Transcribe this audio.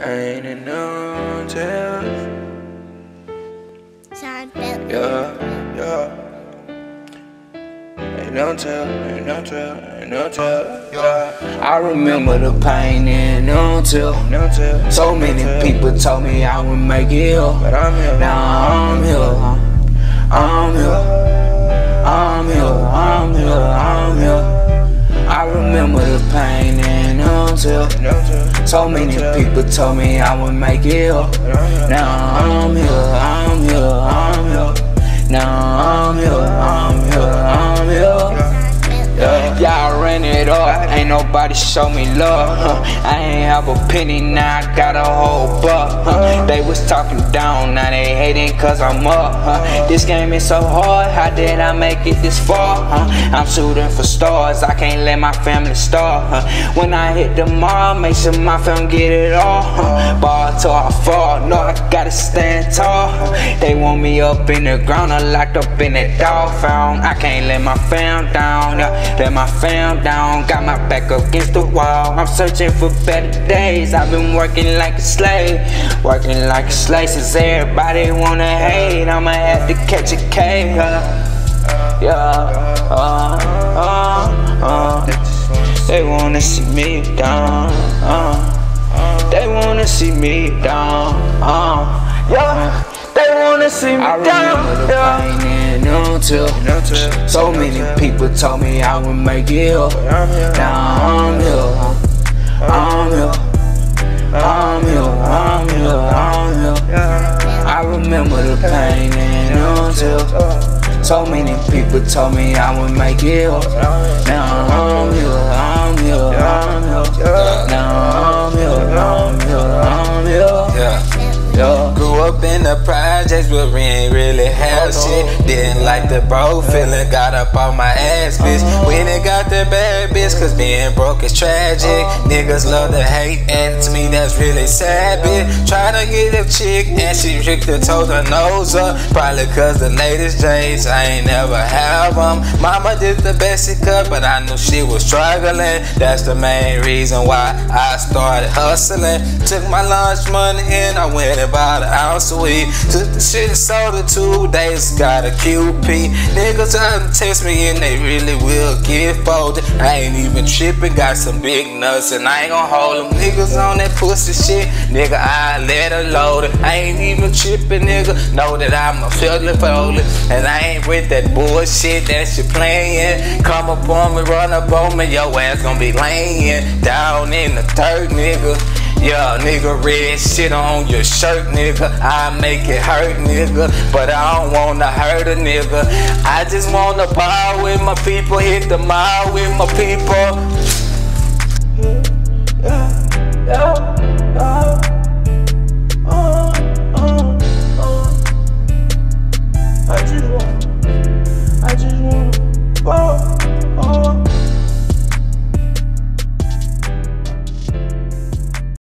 Ain't in no tell. Sean Phillips. Yeah, yeah. Ain't no tell, ain't no tell, ain't no tell. Yeah. I remember the pain and no tell. No tell. So many people told me I would make it up. But I'm here. Now I'm here. I'm here. I'm here. I'm here. I'm here. So many people told me I would make it up. Now I'm here. I'm here. I'm here. Now I'm here. I'm here. I'm here. Phillips. Y'all ran it up, ain't nobody show me love. Huh. I ain't have a penny, now I got a whole buck. Huh. They was talking down, now they hating cause I'm up. Huh. This game is so hard, how did I make it this far? I'm shooting for stars, I can't let my family starve. When I hit the mall, make sure my family get it all. Ball till I fall, no, I gotta stand tall. They want me up in the ground, I locked up in that dog found. I can't let my fam down, let my fam down. Got my back up against the wall. I'm searching for better days. I've been working like a slave, working like a slave. Since everybody wanna hate, I'ma have to catch a K. Yeah, yeah, uh, uh, uh. They wanna see me down, uh. They wanna see me down, uh. Yeah, they wanna see me I down, remember the yeah. pain and until No tell. so many people told me I would make it up. Now I'm here, I'm here, I'm here, I'm here, I'm here. I remember the pain and until so many people told me I would make it up. Now I'm here, I'm here, I'm here. Projects, but we ain't really have shit. Didn't like the bro feeling, got up on my ass, bitch. When it got the bad bitch, cause being broke is tragic. Niggas love to hate, and to me that's really sad, bitch. Try to get a chick, and she ripped her told her nose up. Probably cause the latest J's, I ain't never have them. Mama did the best she could, but I knew she was struggling. That's the main reason why I started hustling. Took my lunch money and I went and bought an ounce of weed. Took the shit sold it two days, got a QP. Niggas try to test me and they really will get folded. I ain't even tripping, got some big nuts and I ain't gonna hold them niggas on that pussy shit. Nigga, I let her load it. I ain't even tripping, nigga. Know that I'm a filthy folded. And I ain't with that bullshit that you playing. Come up on me, run up on me, your ass gonna be laying down in the dirt, nigga. Yeah, nigga, red shit on your shirt, nigga. I make it hurt, nigga. But I don't wanna hurt a nigga. I just wanna ball with my people, hit the mile with my people. Yeah, yeah, yeah.